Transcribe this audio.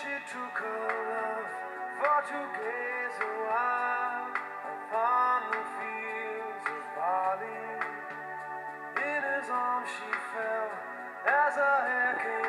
she took her love for to gaze awhile upon the fields of Bali. In his arms she fell as a hair